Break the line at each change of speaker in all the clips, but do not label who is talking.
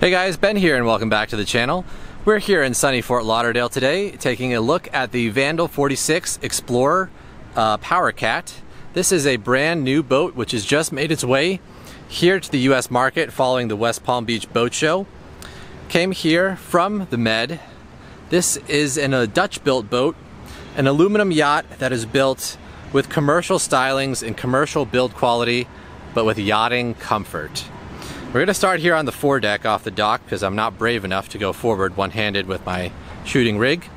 Hey guys, Ben here and welcome back to the channel. We're here in sunny Fort Lauderdale today taking a look at the Vandal 46 Explorer uh, Power Cat. This is a brand new boat which has just made its way here to the US market following the West Palm Beach Boat Show. Came here from the Med. This is in a Dutch built boat, an aluminum yacht that is built with commercial stylings and commercial build quality, but with yachting comfort. We're gonna start here on the foredeck off the dock because I'm not brave enough to go forward one-handed with my shooting rig.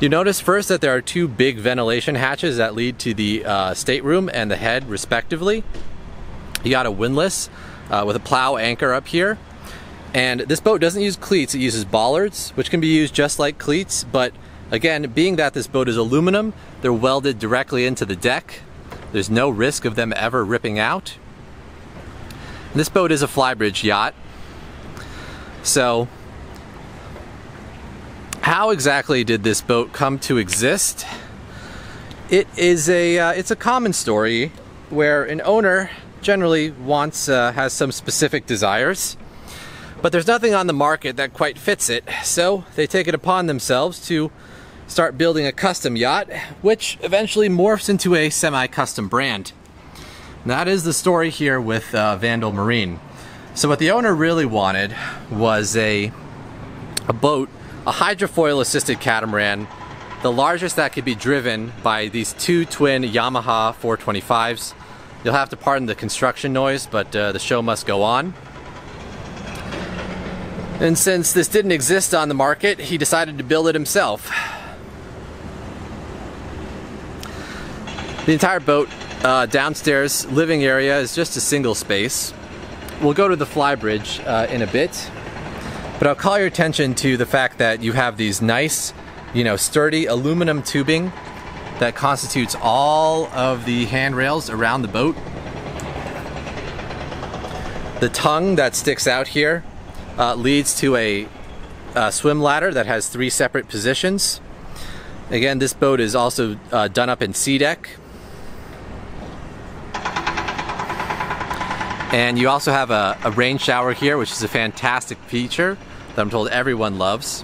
You notice first that there are two big ventilation hatches that lead to the uh, stateroom and the head respectively. You got a windlass uh, with a plow anchor up here. And this boat doesn't use cleats, it uses bollards, which can be used just like cleats, but again, being that this boat is aluminum, they're welded directly into the deck. There's no risk of them ever ripping out. This boat is a flybridge yacht. So, how exactly did this boat come to exist? It is a uh, it's a common story where an owner generally wants uh, has some specific desires, but there's nothing on the market that quite fits it. So they take it upon themselves to start building a custom yacht, which eventually morphs into a semi-custom brand. That is the story here with uh, Vandal Marine. So what the owner really wanted was a, a boat, a hydrofoil assisted catamaran, the largest that could be driven by these two twin Yamaha 425s. You'll have to pardon the construction noise, but uh, the show must go on. And since this didn't exist on the market, he decided to build it himself. The entire boat uh, downstairs living area is just a single space. We'll go to the flybridge uh, in a bit, but I'll call your attention to the fact that you have these nice, you know, sturdy aluminum tubing that constitutes all of the handrails around the boat. The tongue that sticks out here uh, leads to a, a, swim ladder that has three separate positions. Again, this boat is also uh, done up in SeaDek, And you also have a, a, rain shower here, which is a fantastic feature that I'm told everyone loves.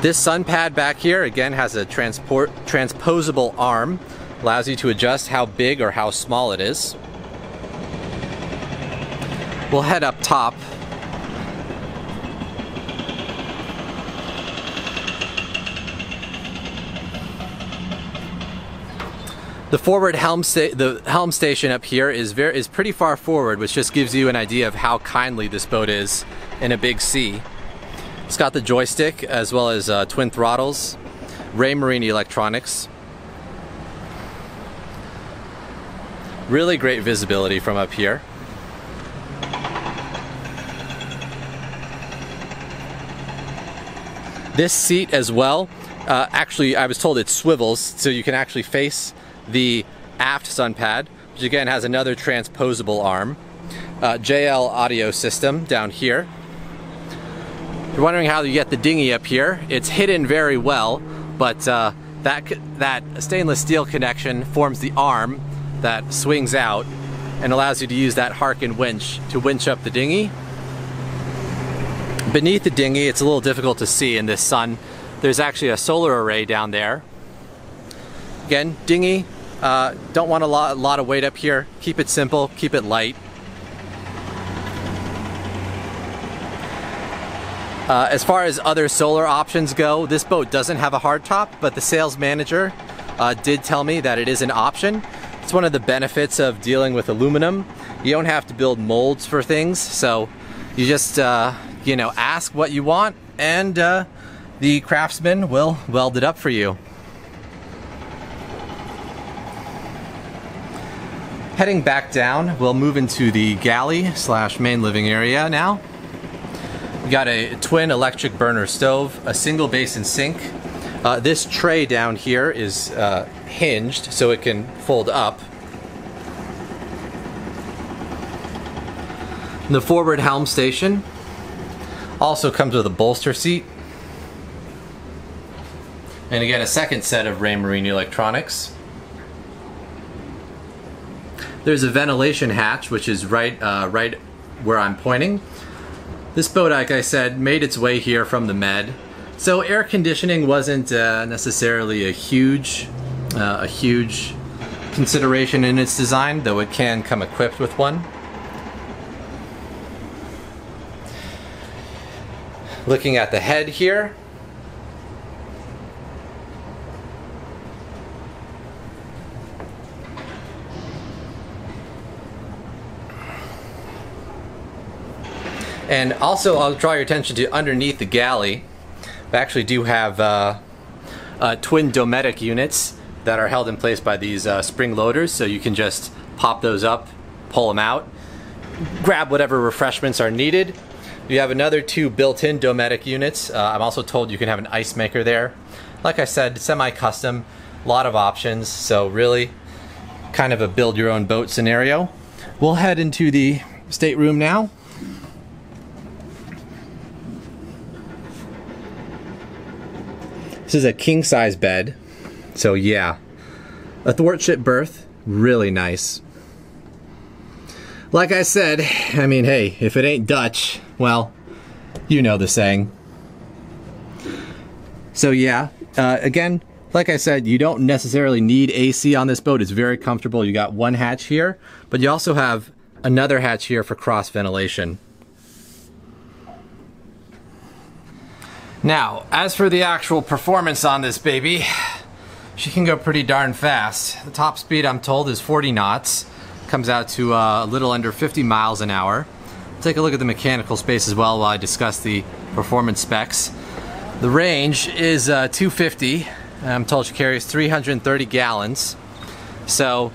This sun pad back here, again, has a transport transposable arm. Allows you to adjust how big or how small it is. We'll head up top The forward helm the helm station up here is very is pretty far forward, which just gives you an idea of how kindly this boat is in a big sea. It's got the joystick as well as uh, twin throttles, Raymarine electronics. Really great visibility from up here. This seat as well, uh, actually I was told it swivels so you can actually face the aft sun pad, which again has another transposable arm. Uh, JL audio system down here. You're wondering how you get the dinghy up here. It's hidden very well, but uh, that, that stainless steel connection forms the arm that swings out and allows you to use that Harken winch to winch up the dinghy. Beneath the dinghy, it's a little difficult to see in this sun. There's actually a solar array down there. Again, dinghy, uh, don't want a lot, a lot of weight up here. Keep it simple, keep it light. Uh, as far as other solar options go, this boat doesn't have a hardtop, but the sales manager uh, did tell me that it is an option. It's one of the benefits of dealing with aluminum. You don't have to build molds for things, so you just, uh, you know, ask what you want and uh, the craftsman will weld it up for you. Heading back down, we'll move into the galley slash main living area now. We've got a twin electric burner stove, a single basin sink. Uh, this tray down here is uh, hinged so it can fold up. The forward helm station also comes with a bolster seat. And again, a second set of Raymarine electronics. There's a ventilation hatch, which is right, uh, right where I'm pointing. This boat, like I said, made its way here from the Med. So air conditioning wasn't uh, necessarily a huge, uh, a huge consideration in its design, though it can come equipped with one. Looking at the head here, And also, I'll draw your attention to underneath the galley. We actually do have uh, uh, twin Dometic units that are held in place by these uh, spring loaders, so you can just pop those up, pull them out, grab whatever refreshments are needed. You have another two built-in Dometic units. Uh, I'm also told you can have an ice maker there. Like I said, semi-custom, a lot of options, so really kind of a build your own boat scenario. We'll head into the stateroom now. This is a king size bed. So yeah, a thwartship berth, really nice. Like I said, I mean, hey, if it ain't Dutch, well, you know the saying. So yeah, uh, again, like I said, you don't necessarily need AC on this boat. It's very comfortable. You got one hatch here, but you also have another hatch here for cross ventilation. Now, as for the actual performance on this baby, she can go pretty darn fast. The top speed I'm told is 40 knots. Comes out to uh, a little under 50 miles an hour. Take a look at the mechanical space as well while I discuss the performance specs. The range is uh, 250. I'm told she carries 330 gallons. So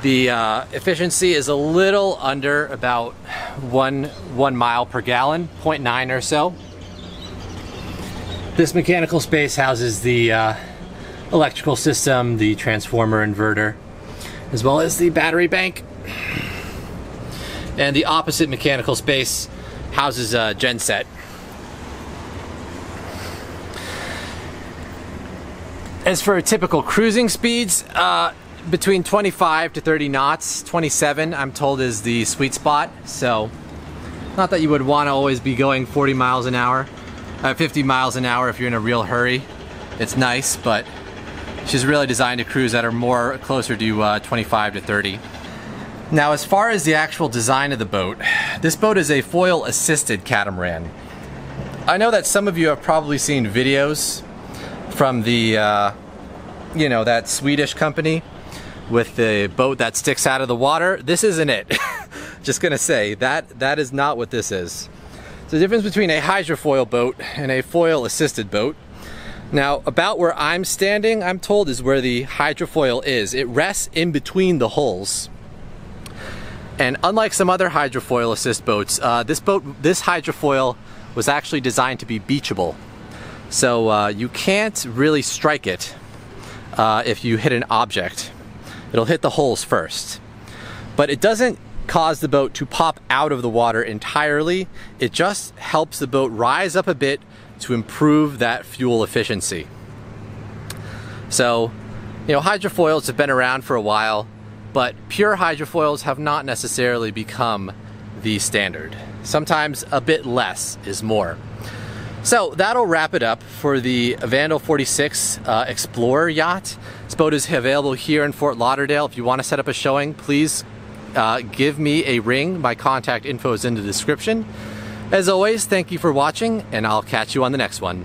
the uh, efficiency is a little under about one, one mile per gallon, 0.9 or so. This mechanical space houses the uh, electrical system, the transformer inverter, as well as the battery bank. And the opposite mechanical space houses a genset. As for typical cruising speeds, uh, between 25 to 30 knots, 27 I'm told is the sweet spot. So not that you would want to always be going 40 miles an hour at 50 miles an hour if you're in a real hurry. It's nice, but she's really designed to cruise that are more closer to uh, 25 to 30. Now, as far as the actual design of the boat, this boat is a foil assisted catamaran. I know that some of you have probably seen videos from the, uh, you know, that Swedish company with the boat that sticks out of the water. This isn't it. Just gonna say that that is not what this is the difference between a hydrofoil boat and a foil assisted boat. Now, about where I'm standing, I'm told is where the hydrofoil is. It rests in between the hulls. And unlike some other hydrofoil assist boats, uh, this boat, this hydrofoil was actually designed to be beachable. So uh, you can't really strike it uh, if you hit an object. It'll hit the holes first. But it doesn't cause the boat to pop out of the water entirely. It just helps the boat rise up a bit to improve that fuel efficiency. So, you know, hydrofoils have been around for a while, but pure hydrofoils have not necessarily become the standard. Sometimes a bit less is more. So that'll wrap it up for the Vandal 46 uh, Explorer yacht. This boat is available here in Fort Lauderdale. If you want to set up a showing, please uh, give me a ring. My contact info is in the description. As always, thank you for watching, and I'll catch you on the next one.